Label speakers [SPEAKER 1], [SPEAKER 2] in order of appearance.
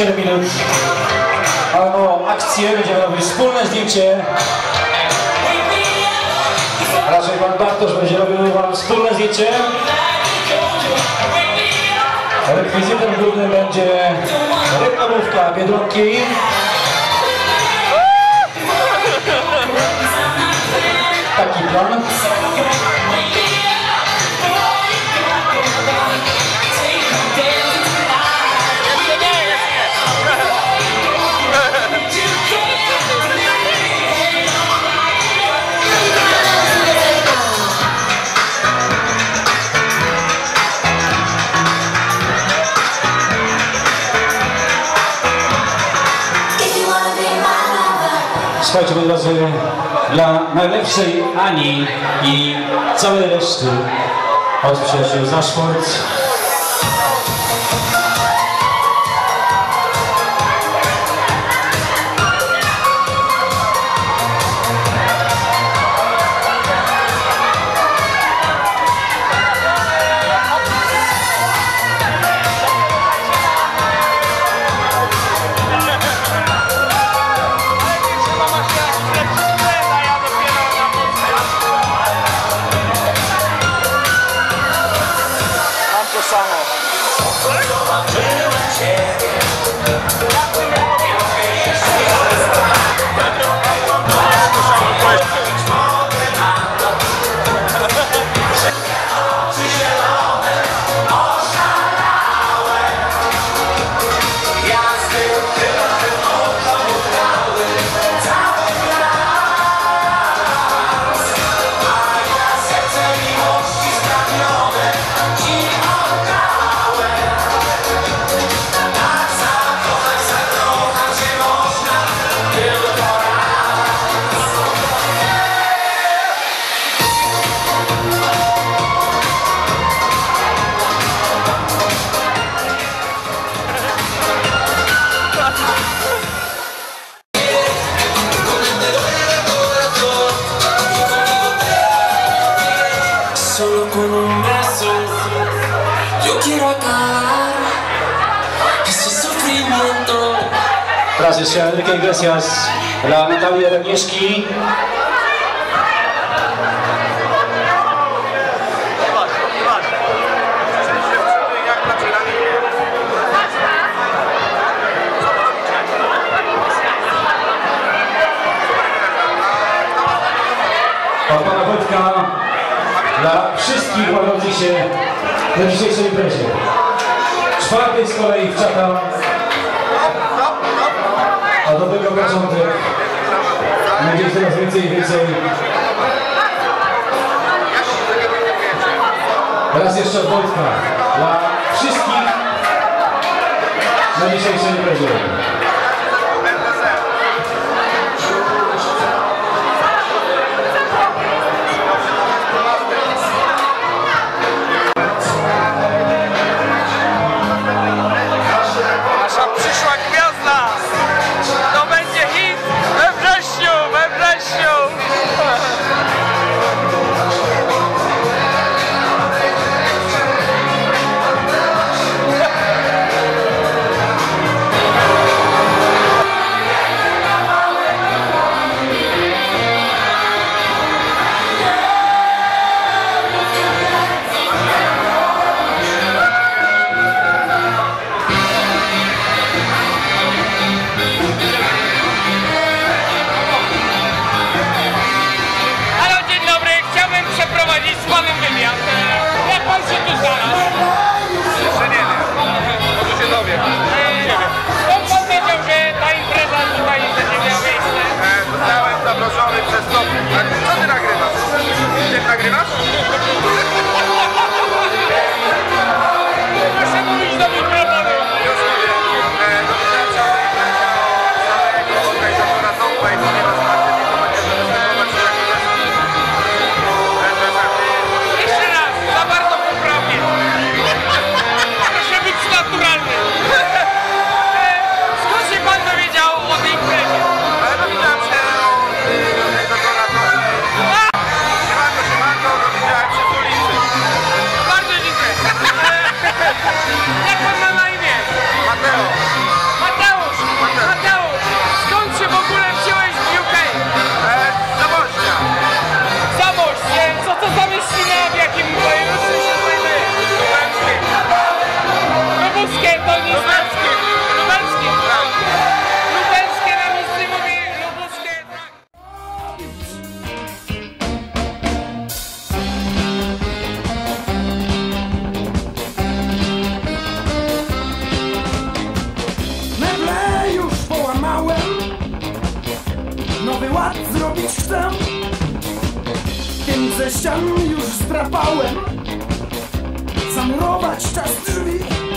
[SPEAKER 1] 7 minut. Ale o akcję będziemy robić wspólne zdjęcie. Raczej pan Bartosz będzie robił wam wspólne zdjęcie. Rekwizytem głównym będzie reklamówka Biedronki. Słuchajcie, moi drodzy, dla najlepszej Ani i całej reszty od przyjaciół Zaszport
[SPEAKER 2] 最高。Acabar ese sufrimiento.
[SPEAKER 1] Jeszcze Enrique Iglesias dla Natalii Agnieszki. Od pana Wojtka dla wszystkich bawiących się na dzisiejszej imprezie. Czwarty z kolei w czata a do tego początek będzie coraz więcej i więcej. Raz jeszcze od Wojtka dla wszystkich na dzisiejszej imprezie.
[SPEAKER 3] Ład zrobić chcę Więc ze ścian już zdrapałem. Zamurować czas drzwi